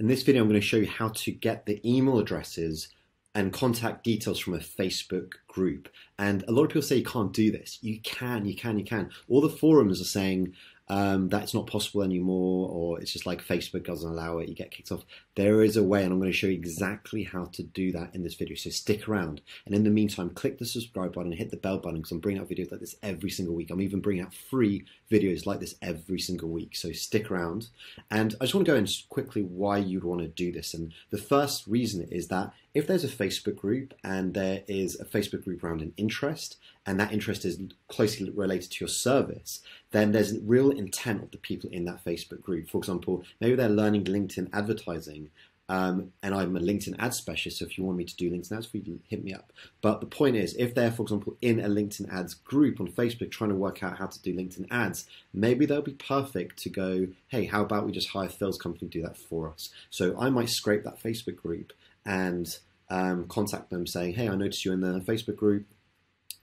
In this video, I'm going to show you how to get the email addresses and contact details from a Facebook group. And a lot of people say you can't do this. You can, you can, you can. All the forums are saying um, that's not possible anymore, or it's just like Facebook doesn't allow it, you get kicked off. There is a way, and I'm going to show you exactly how to do that in this video. So stick around. And in the meantime, click the subscribe button and hit the bell button because I'm bringing out videos like this every single week. I'm even bringing out free videos like this every single week. So stick around. And I just want to go into quickly why you'd want to do this. And the first reason is that if there's a Facebook group and there is a Facebook group around an interest, and that interest is closely related to your service, then there's real intent of the people in that Facebook group. For example, maybe they're learning LinkedIn advertising. Um, and I'm a LinkedIn ad specialist, so if you want me to do LinkedIn ads for you, hit me up. But the point is, if they're, for example, in a LinkedIn ads group on Facebook trying to work out how to do LinkedIn ads, maybe they'll be perfect to go, hey, how about we just hire Phil's company to do that for us? So I might scrape that Facebook group and um, contact them saying, hey, I noticed you in the Facebook group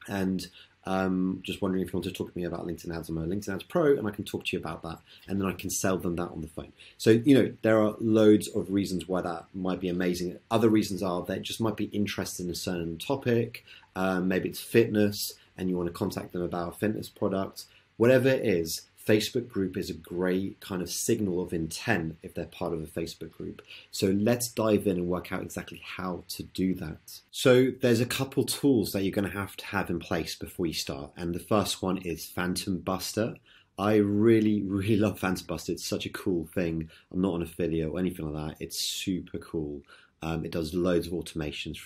and um, just wondering if you want to talk to me about LinkedIn Ads. I'm a LinkedIn Ads Pro, and I can talk to you about that, and then I can sell them that on the phone. So you know there are loads of reasons why that might be amazing. Other reasons are they just might be interested in a certain topic. Um, maybe it's fitness, and you want to contact them about a fitness product. Whatever it is, Facebook group is a great kind of signal of intent if they're part of a Facebook group. So let's dive in and work out exactly how to do that. So there's a couple tools that you're going to have to have in place before you start. And the first one is Phantom Buster. I really, really love Phantom Buster. It's such a cool thing. I'm not an affiliate or anything like that. It's super cool. Um, it does loads of automations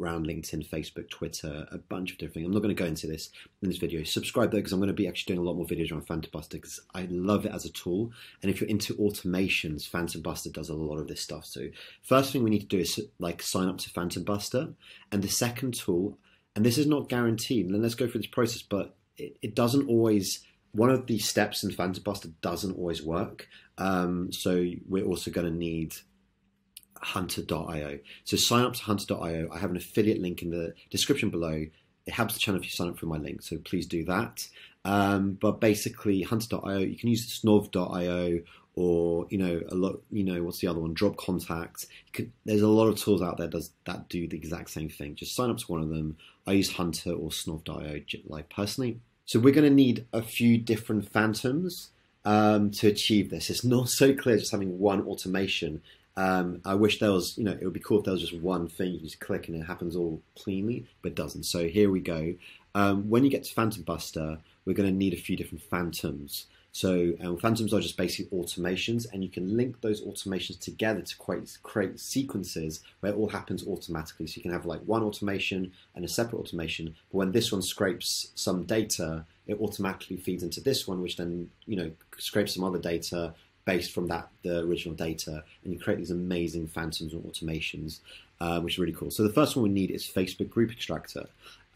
around LinkedIn, Facebook, Twitter, a bunch of different things. I'm not going to go into this in this video. Subscribe though, because I'm going to be actually doing a lot more videos on Phantom Buster because I love it as a tool. And if you're into automations, Phantom Buster does a lot of this stuff. So first thing we need to do is like sign up to Phantom Buster. And the second tool, and this is not guaranteed, and let's go through this process, but it, it doesn't always one of the steps in Phantom Buster doesn't always work. Um, so we're also going to need hunter.io. So sign up to hunter.io. I have an affiliate link in the description below. It helps the channel if you sign up through my link, so please do that. Um, but basically, hunter.io, you can use snov.io or you know a lot. You know what's the other one? Drop Contact. There's a lot of tools out there does that do the exact same thing. Just sign up to one of them. I use Hunter or snov.io like personally. So we're going to need a few different phantoms um, to achieve this. It's not so clear just having one automation um, I wish there was, you know, it would be cool if there was just one thing you just click and it happens all cleanly, but it doesn't. So here we go. Um, when you get to Phantom Buster, we're going to need a few different phantoms. So um, phantoms are just basically automations, and you can link those automations together to create, create sequences where it all happens automatically. So you can have like one automation and a separate automation, but when this one scrapes some data, it automatically feeds into this one, which then you know scrapes some other data, based from that the original data, and you create these amazing phantoms and automations, uh, which is really cool. So the first one we need is Facebook Group Extractor,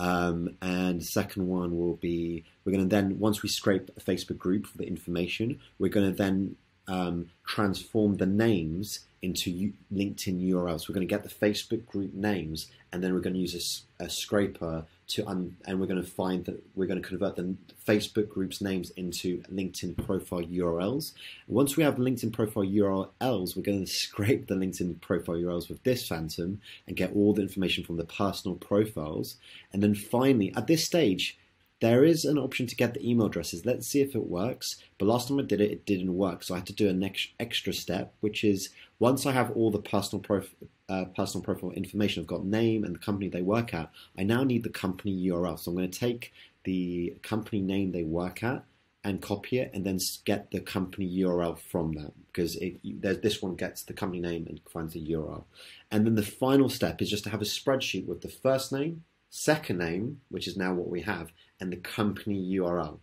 um, and the second one will be we're going to then once we scrape a Facebook group for the information, we're going to then um, transform the names into LinkedIn URLs. We're going to get the Facebook group names, and then we're going to use a, a scraper to un, and we're going to find that we're going to convert the Facebook groups names into LinkedIn profile URLs. Once we have LinkedIn profile URLs, we're going to scrape the LinkedIn profile URLs with this phantom and get all the information from the personal profiles. And then finally, at this stage, there is an option to get the email addresses. Let's see if it works. But last time I did it, it didn't work. So I had to do an extra step, which is once I have all the personal prof- uh, personal profile information, I've got name and the company they work at. I now need the company URL. So I'm going to take the company name they work at and copy it, and then get the company URL from that because it, this one gets the company name and finds the URL. And then the final step is just to have a spreadsheet with the first name, second name, which is now what we have, and the company URL.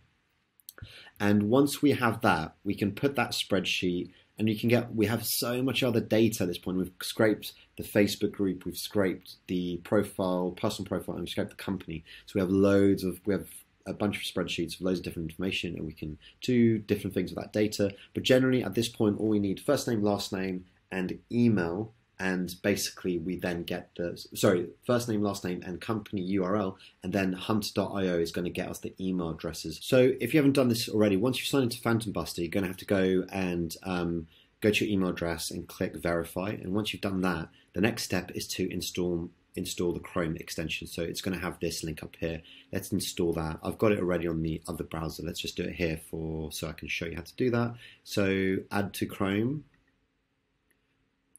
And once we have that, we can put that spreadsheet and you can get we have so much other data at this point. We've scraped the Facebook group, we've scraped the profile, personal profile, and we've scraped the company. So we have loads of we have a bunch of spreadsheets with loads of different information and we can do different things with that data. But generally at this point all we need first name, last name, and email and basically we then get the sorry first name last name and company url and then hunt.io is going to get us the email addresses so if you haven't done this already once you sign into phantom buster you're going to have to go and um, go to your email address and click verify. And once you've done that, the next step is to install install the Chrome extension. So it's going to have this link up here. Let's install that. I've got it already on the other browser. Let's just do it here for so I can show you how to do that. So add to Chrome,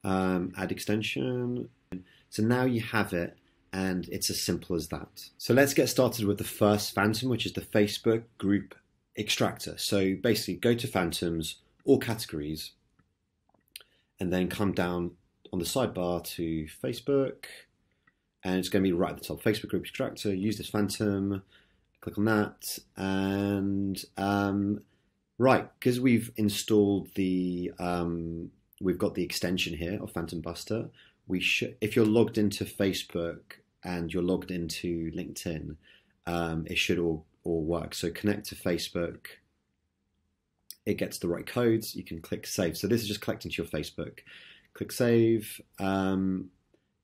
um, add extension. So now you have it and it's as simple as that. So let's get started with the first phantom, which is the Facebook group extractor. So basically go to phantoms, all categories, and then come down on the sidebar to Facebook, and it's going to be right at the top. Facebook group extractor, use this phantom, click on that, and um, right, because we've installed the, um, we've got the extension here of Phantom Buster, we should, if you're logged into Facebook and you're logged into LinkedIn, um, it should all, all work. So connect to Facebook, it gets the right codes, you can click save. So this is just collecting to your Facebook. Click save. Um,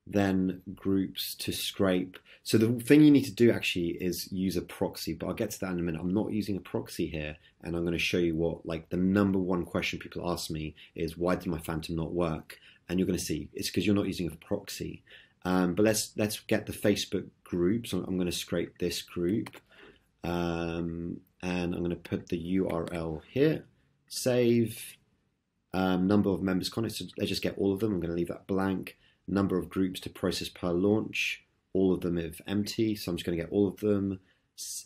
then groups to scrape. So the thing you need to do actually is use a proxy, but I'll get to that in a minute. I'm not using a proxy here, and I'm going to show you what like the number one question people ask me is why did my Phantom not work? And you're going to see it's because you're not using a proxy. Um, but let's let's get the Facebook group. So I'm going to scrape this group, um, and I'm going to put the URL here. Save um, number of members. So let's just get all of them. I'm going to leave that blank number of groups to process per launch, all of them if empty. So I'm just going to get all of them.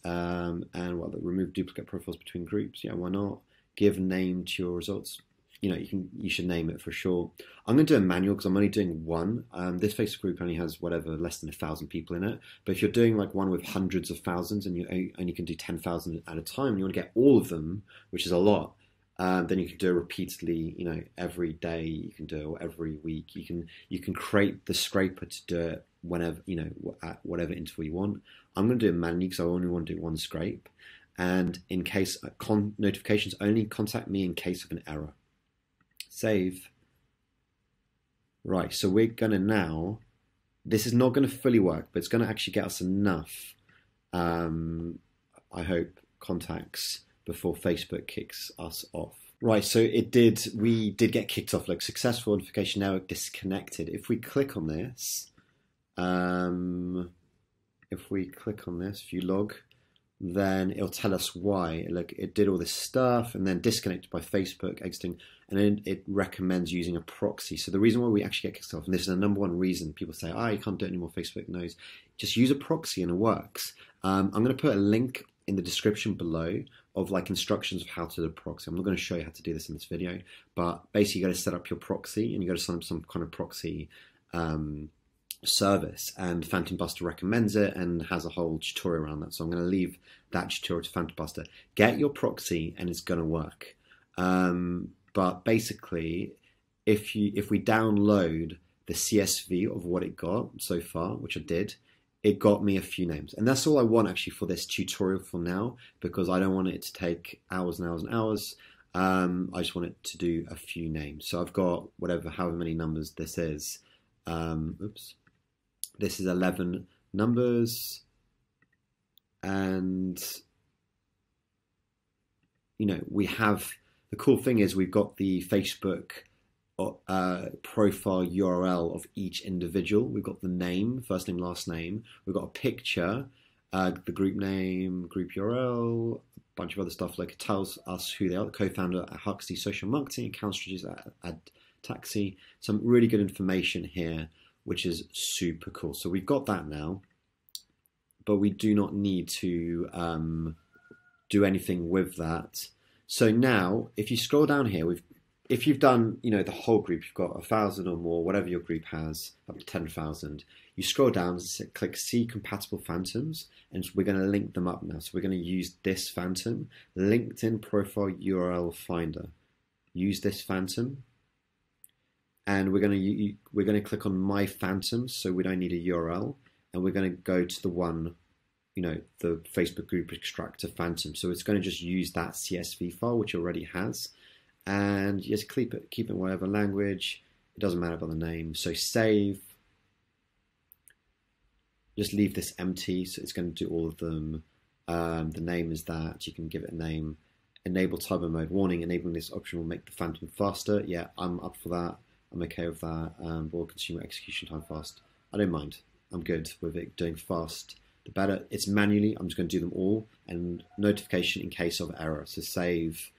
Um, and what, remove duplicate profiles between groups. Yeah, why not? Give name to your results. You know, you can you should name it for sure. I'm going to do a manual because I'm only doing one. Um, this Facebook group only has whatever less than a thousand people in it. But if you're doing like one with hundreds of thousands and you only can do ten thousand at a time, and you want to get all of them, which is a lot um, then you can do it repeatedly. You know, every day you can do it, or every week you can you can create the scraper to do it whenever you know at whatever interval you want. I'm going to do it manually because I only want to do one scrape, and in case uh, con- notifications only contact me in case of an error. Save. Right, so we're going to now. This is not going to fully work, but it's going to actually get us enough. Um, I hope contacts before Facebook kicks us off. Right, so it did, we did get kicked off, like successful notification network disconnected. If we click on this, um, if we click on this, view log, then it'll tell us why. Like it did all this stuff and then disconnected by Facebook, exiting, and then it recommends using a proxy. So the reason why we actually get kicked off, and this is the number one reason people say, "Ah, oh, you can't do it anymore." Facebook knows. Just use a proxy and it works. Um, I'm going to put a link in the description below of like instructions of how to do proxy. I'm not going to show you how to do this in this video, but basically you got to set up your proxy and you got to sign up some kind of proxy um, service. And Phantom Buster recommends it and has a whole tutorial around that. So I'm going to leave that tutorial to Phantom Buster. Get your proxy and it's going to work. Um, but basically, if you if we download the CSV of what it got so far, which I did, it got me a few names. And that's all I want actually for this tutorial for now, because I don't want it to take hours and hours and hours. Um, I just want it to do a few names. So I've got whatever, however many numbers this is. Um, oops. This is 11 numbers. And, you know, we have, the cool thing is we've got the Facebook uh, profile URL of each individual. We've got the name, first name, last name. We've got a picture, uh, the group name, group URL, a bunch of other stuff. Like it tells us who they are. The co-founder at Huxley Social Marketing, account strategies at, at Taxi. Some really good information here, which is super cool. So we've got that now, but we do not need to um, do anything with that. So now, if you scroll down here, we've if you've done, you know, the whole group, you've got a thousand or more, whatever your group has, up to 10,000, you scroll down click see compatible phantoms, and we're going to link them up now. So we're going to use this phantom, LinkedIn profile URL finder. Use this phantom, and we're going to we're going to click on my phantom, so we don't need a URL, and we're going to go to the one, you know, the Facebook group extractor phantom. So it's going to just use that CSV file, which already has and just keep it keep it whatever language. It doesn't matter about the name. So save. Just leave this empty, so it's going to do all of them. Um, the name is that you can give it a name. enable turbo mode warning. Enabling this option will make the Phantom faster. Yeah, I'm up for that. I'm okay with that. Um, will consume execution time fast. I don't mind. I'm good with it doing fast. The better. It's manually. I'm just going to do them all and notification in case of error. So save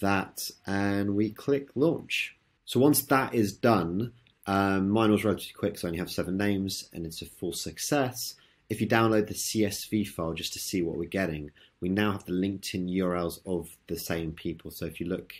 that and we click launch. So once that is done, um, mine was relatively quick, so I only have seven names and it's a full success. If you download the CSV file just to see what we're getting, we now have the LinkedIn URLs of the same people. So if you look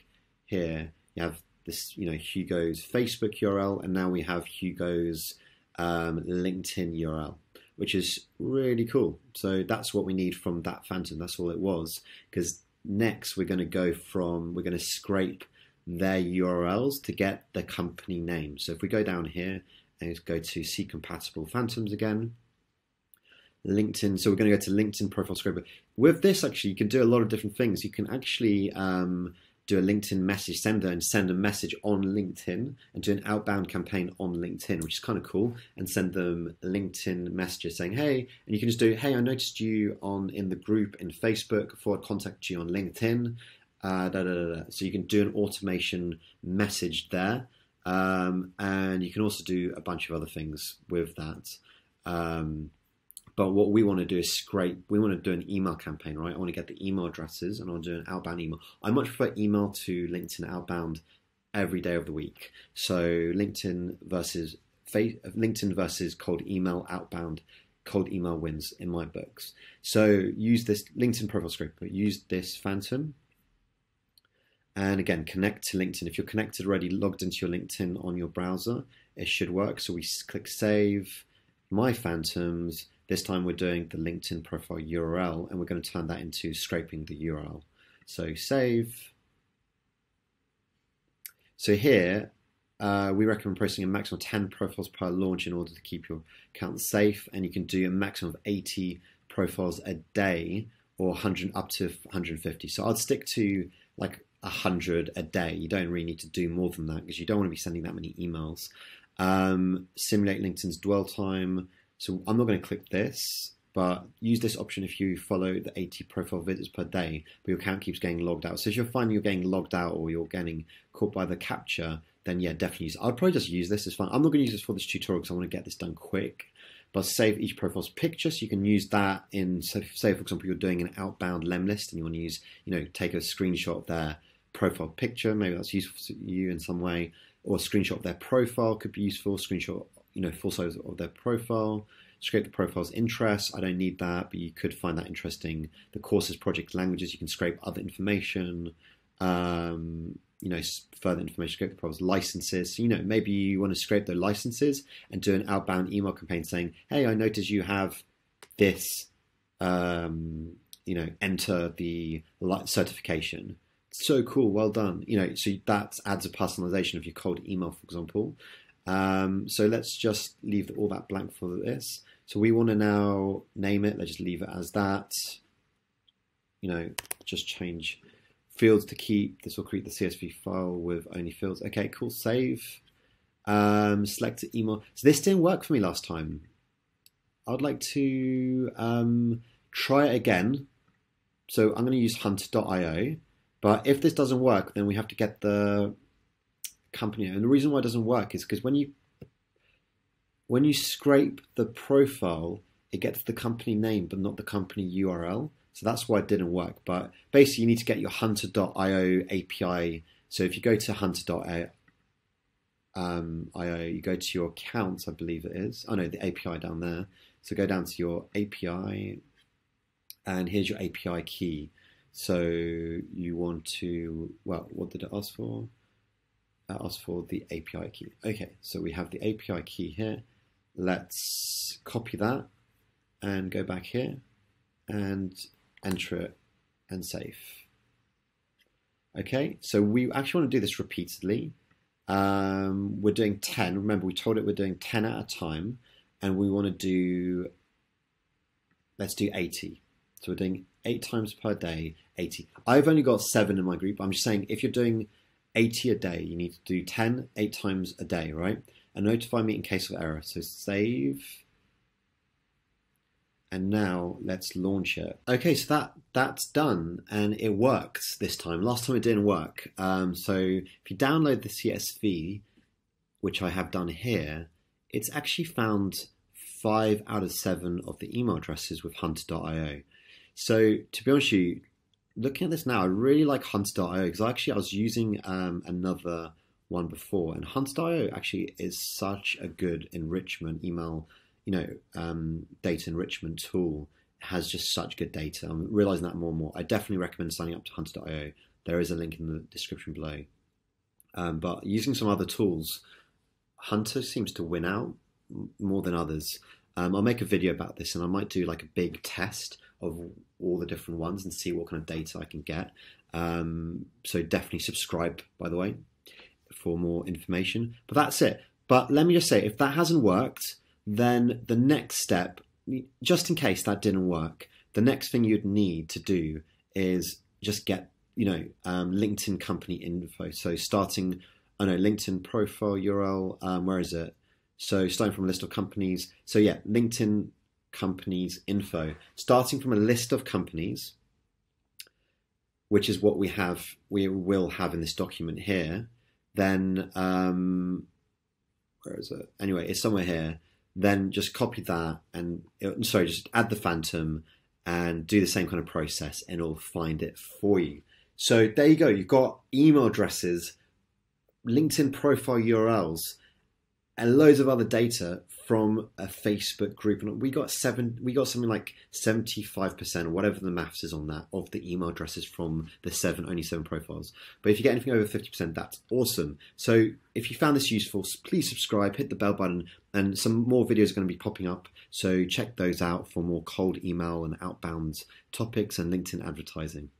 here, you have this, you know, Hugo's Facebook URL, and now we have Hugo's um, LinkedIn URL, which is really cool. So that's what we need from that Phantom. That's all it was. Because next we're going to go from, we're going to scrape their URLs to get the company name. So if we go down here and go to see compatible phantoms again, LinkedIn. So we're going to go to LinkedIn profile scraper. With this, actually, you can do a lot of different things. You can actually um, do a LinkedIn message sender and send a message on LinkedIn and do an outbound campaign on LinkedIn, which is kind of cool, and send them LinkedIn messages saying, "Hey," and you can just do, "Hey, I noticed you on in the group in Facebook. Before I contact you on LinkedIn." Uh, da, da, da, so you can do an automation message there, um, and you can also do a bunch of other things with that. Um, but what we want to do is scrape, we want to do an email campaign, right? I want to get the email addresses and I want to do an outbound email. I much prefer email to LinkedIn outbound every day of the week. So LinkedIn versus LinkedIn versus cold email outbound, cold email wins in my books. So use this LinkedIn profile scraper, use this Phantom. And again, connect to LinkedIn. If you're connected already, logged into your LinkedIn on your browser, it should work. So we click save, my phantoms, this time we're doing the LinkedIn profile URL and we're going to turn that into scraping the URL. So save. So here, uh, we recommend posting a maximum of 10 profiles per launch in order to keep your account safe. And you can do a maximum of 80 profiles a day or 100 up to 150. So I'd stick to like 100 a day. You don't really need to do more than that because you don't want to be sending that many emails. Um, simulate LinkedIn's dwell time. So I'm not going to click this, but use this option if you follow the 80 profile visits per day, but your account keeps getting logged out. So if you're finding you're getting logged out or you're getting caught by the captcha, then yeah, definitely use. I'll probably just use this. It's fine. I'm not going to use this for this tutorial because I want to get this done quick. But save each profile's picture, so you can use that in. Say for example, you're doing an outbound lemlist and you want to use, you know, take a screenshot of their profile picture. Maybe that's useful to you in some way, or a screenshot of their profile could be useful. Screenshot you know, full size of their profile, scrape the profile's interests. I don't need that, but you could find that interesting. The courses, project languages, you can scrape other information, um, you know, further information, scrape the profile's licenses. So, you know, maybe you want to scrape the licenses and do an outbound email campaign saying, hey, I noticed you have this, um, you know, enter the certification. So cool, well done. You know, so that adds a personalization of your cold email, for example. Um, so let's just leave all that blank for this. So we want to now name it. Let's just leave it as that. You know, just change fields to keep. This will create the CSV file with only fields. Okay, cool. Save. Um, select email. So this didn't work for me last time. I'd like to um, try it again. So I'm going to use hunter.io. But if this doesn't work, then we have to get the company. And the reason why it doesn't work is because when you when you scrape the profile, it gets the company name but not the company URL. So that's why it didn't work. But basically, you need to get your hunter.io API. So if you go to hunter.io, um, you go to your accounts, I believe it is. Oh no, the API down there. So go down to your API, and here's your API key. So you want to, well, what did it ask for? Ask for the API key. Okay, so we have the API key here. Let's copy that and go back here and enter it and save. Okay, so we actually want to do this repeatedly. Um, we're doing 10. Remember, we told it we're doing 10 at a time, and we want to do, let's do 80. So we're doing eight times per day, 80. I've only got seven in my group. I'm just saying if you're doing 80 a day. You need to do 10 eight times a day, right? And notify me in case of error. So save. and now let's launch it. Okay, so that that's done and it works this time. Last time it didn't work. Um, so if you download the CSV, which I have done here, it's actually found five out of seven of the email addresses with Hunter.io. So to be honest with you, looking at this now, I really like Hunter.io because actually I was using um, another one before, and Hunter.io actually is such a good enrichment email you know, um, data enrichment tool has just such good data. I'm realizing that more and more. I definitely recommend signing up to Hunter.io. There is a link in the description below. Um, but using some other tools, Hunter seems to win out more than others. Um, I'll make a video about this and I might do like a big test of all the different ones and see what kind of data I can get. Um, so definitely subscribe, by the way, for more information. But that's it. But let me just say, if that hasn't worked, then the next step, just in case that didn't work, the next thing you'd need to do is just get, you know, um, LinkedIn company info. So starting, I know, LinkedIn profile URL, um, where is it? So starting from a list of companies. So yeah, LinkedIn companies info, starting from a list of companies, which is what we have, we will have in this document here. Then, um, where is it? Anyway, it's somewhere here then just copy that and sorry, just add the phantom and do the same kind of process and it'll find it for you. So there you go. You've got email addresses, LinkedIn profile URLs, and loads of other data from a Facebook group. And we got seven, we got something like 75% or whatever the maths is on that of the email addresses from the seven, only seven profiles. But if you get anything over 50%, that's awesome. So if you found this useful, please subscribe, hit the bell button, and some more videos are going to be popping up. So check those out for more cold email and outbound topics and LinkedIn advertising.